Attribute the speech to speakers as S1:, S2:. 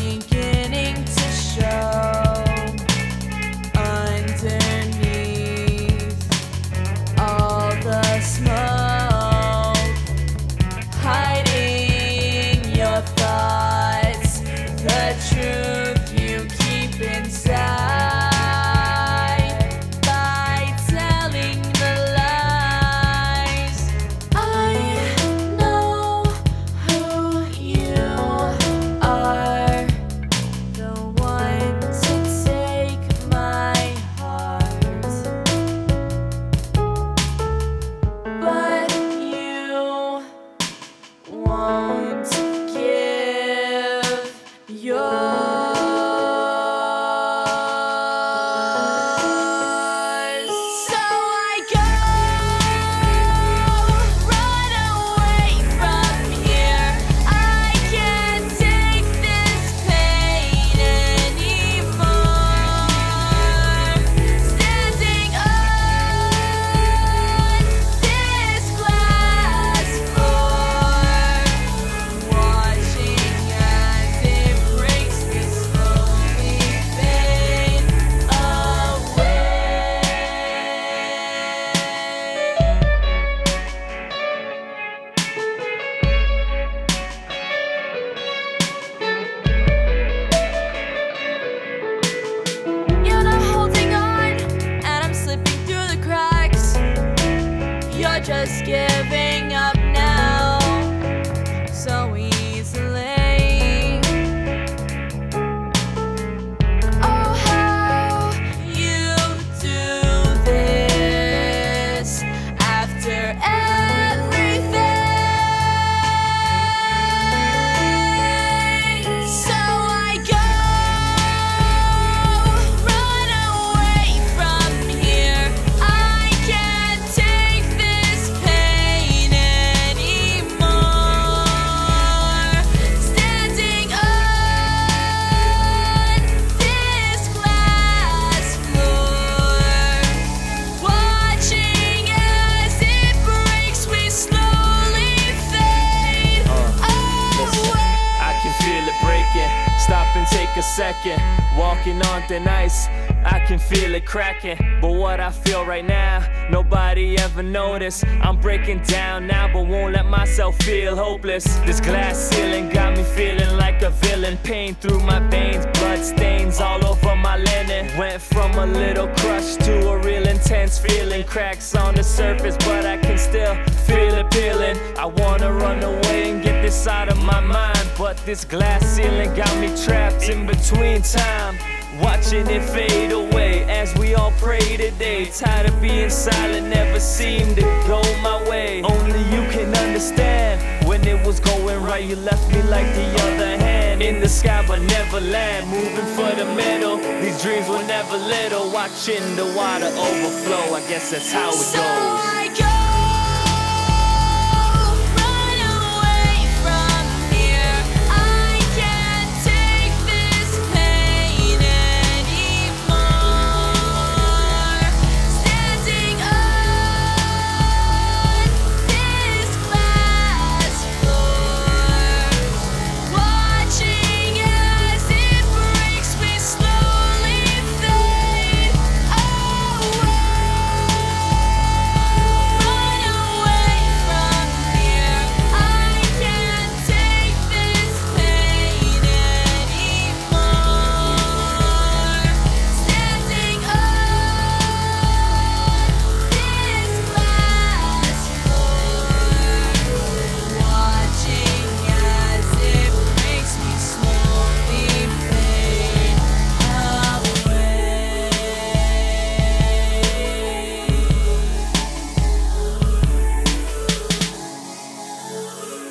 S1: You. You're
S2: second. Walking on thin ice, I can feel it cracking. But what I feel right now, nobody ever noticed. I'm breaking down now, but won't let myself feel hopeless. This glass ceiling got me feeling like a villain. Pain through my veins, blood stains all over my linen. Went from a little crush to a real intense feeling. Cracks on the surface, but I can still feel it peeling. I wanna run away and get this out of my mind. But this glass ceiling got me trapped in between time. Watching it fade away as we all pray today. Tired of being silent, never seemed to go my way. Only you can understand. When it was going right, you left me like the other hand. In the sky, but never land. Moving for the middle. These dreams were never little. Watching the water overflow. I guess that's how it
S1: So
S2: goes.
S1: I go, Música